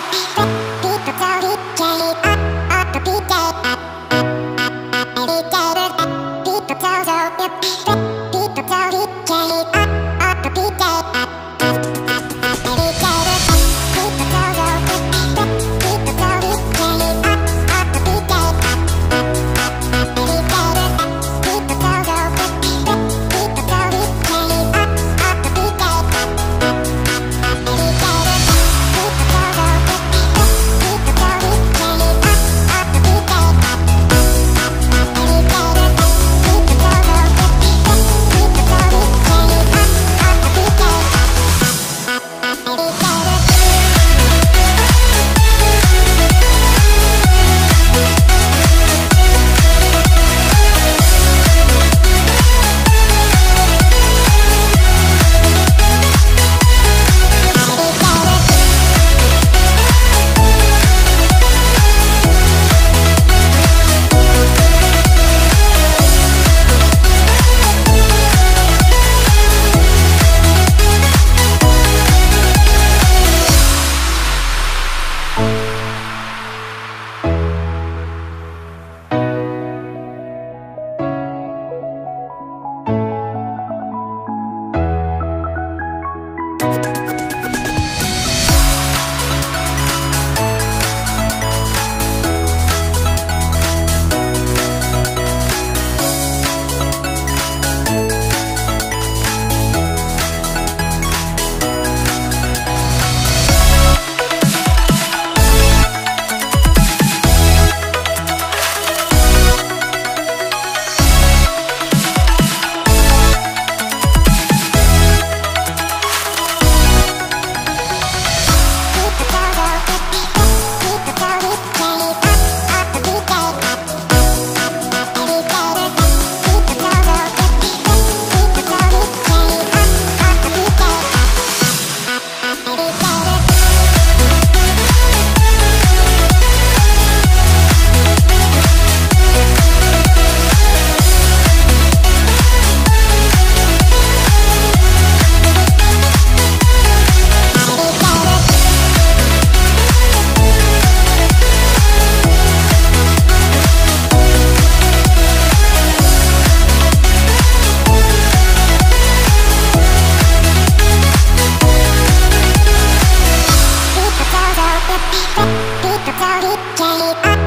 happy. DJ